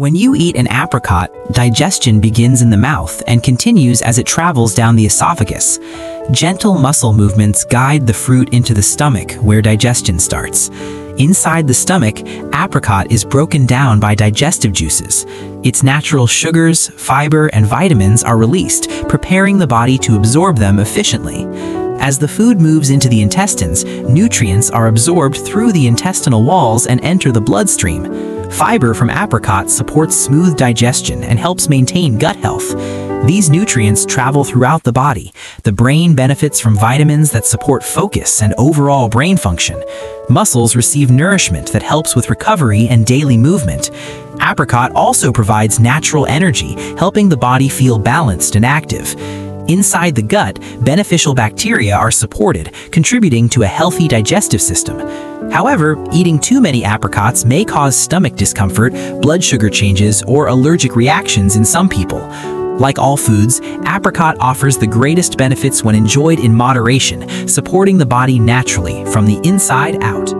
When you eat an apricot, digestion begins in the mouth and continues as it travels down the esophagus. Gentle muscle movements guide the fruit into the stomach where digestion starts. Inside the stomach, apricot is broken down by digestive juices. Its natural sugars, fiber, and vitamins are released, preparing the body to absorb them efficiently. As the food moves into the intestines, nutrients are absorbed through the intestinal walls and enter the bloodstream. Fiber from apricot supports smooth digestion and helps maintain gut health. These nutrients travel throughout the body. The brain benefits from vitamins that support focus and overall brain function. Muscles receive nourishment that helps with recovery and daily movement. Apricot also provides natural energy, helping the body feel balanced and active. Inside the gut, beneficial bacteria are supported, contributing to a healthy digestive system. However, eating too many apricots may cause stomach discomfort, blood sugar changes, or allergic reactions in some people. Like all foods, apricot offers the greatest benefits when enjoyed in moderation, supporting the body naturally from the inside out.